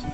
去